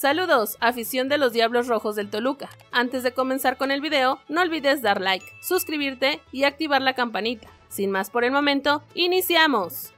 Saludos, afición de los Diablos Rojos del Toluca. Antes de comenzar con el video, no olvides dar like, suscribirte y activar la campanita. Sin más por el momento, iniciamos.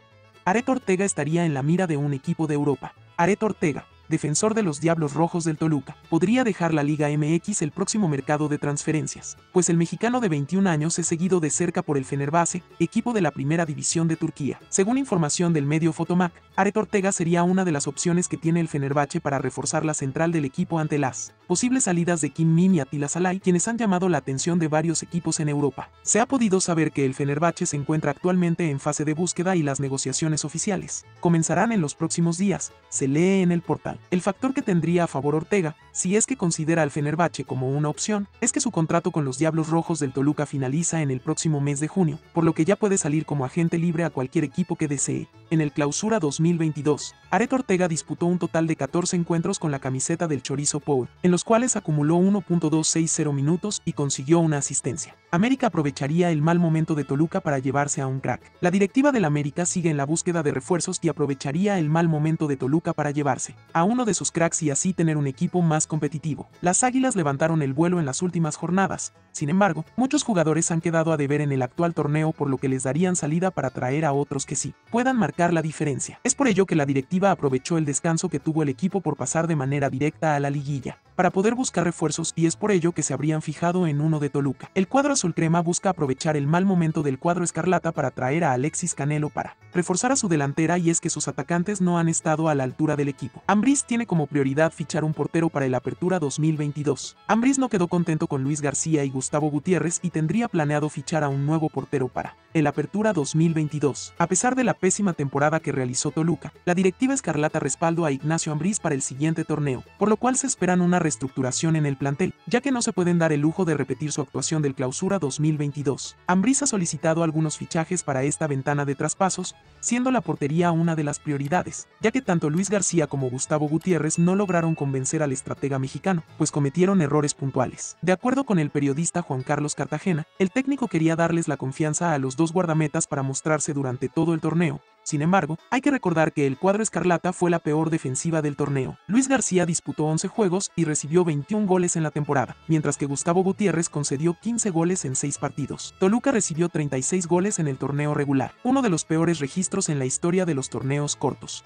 Areto Ortega estaría en la mira de un equipo de Europa. Areto Ortega, defensor de los Diablos Rojos del Toluca, podría dejar la Liga MX el próximo mercado de transferencias, pues el mexicano de 21 años es seguido de cerca por el Fenerbahce, equipo de la primera división de Turquía. Según información del medio Fotomac, Aret Ortega sería una de las opciones que tiene el Fenerbahce para reforzar la central del equipo ante las posibles salidas de Kim Min y Attila Salai, quienes han llamado la atención de varios equipos en Europa. Se ha podido saber que el Fenerbahce se encuentra actualmente en fase de búsqueda y las negociaciones oficiales comenzarán en los próximos días, se lee en el portal. El factor que tendría a favor Ortega, si es que considera al Fenerbahce como una opción, es que su contrato con los Diablos Rojos del Toluca finaliza en el próximo mes de junio, por lo que ya puede salir como agente libre a cualquier equipo que desee. En el Clausura 2022, Areto Ortega disputó un total de 14 encuentros con la camiseta del Chorizo Power, en los cuales acumuló 1.260 minutos y consiguió una asistencia. América aprovecharía el mal momento de Toluca para llevarse a un crack. La directiva del América sigue en la búsqueda de refuerzos y aprovecharía el mal momento de Toluca para llevarse a uno de sus cracks y así tener un equipo más competitivo. Las Águilas levantaron el vuelo en las últimas jornadas, sin embargo, muchos jugadores han quedado a deber en el actual torneo por lo que les darían salida para traer a otros que sí puedan marcar la diferencia. Es por ello que la directiva aprovechó el descanso que tuvo el equipo por pasar de manera directa a la liguilla para poder buscar refuerzos y es por ello que se habrían fijado en uno de Toluca. El cuadro azul crema busca aprovechar el mal momento del cuadro escarlata para traer a Alexis Canelo para reforzar a su delantera y es que sus atacantes no han estado a la altura del equipo. Ambris tiene como prioridad fichar un portero para el Apertura 2022. Ambris no quedó contento con Luis García y Gustavo Gutiérrez y tendría planeado fichar a un nuevo portero para el Apertura 2022. A pesar de la pésima temporada que realizó Toluca, la directiva escarlata respaldó a Ignacio Ambris para el siguiente torneo, por lo cual se esperan una reestructuración en el plantel, ya que no se pueden dar el lujo de repetir su actuación del clausura 2022. Ambris ha solicitado algunos fichajes para esta ventana de traspasos, siendo la portería una de las prioridades, ya que tanto Luis García como Gustavo Gutiérrez no lograron convencer al estratega mexicano, pues cometieron errores puntuales. De acuerdo con el periodista Juan Carlos Cartagena, el técnico quería darles la confianza a los dos guardametas para mostrarse durante todo el torneo, sin embargo, hay que recordar que el cuadro escarlata fue la peor defensiva del torneo. Luis García disputó 11 juegos y recibió 21 goles en la temporada, mientras que Gustavo Gutiérrez concedió 15 goles en 6 partidos. Toluca recibió 36 goles en el torneo regular, uno de los peores registros en la historia de los torneos cortos.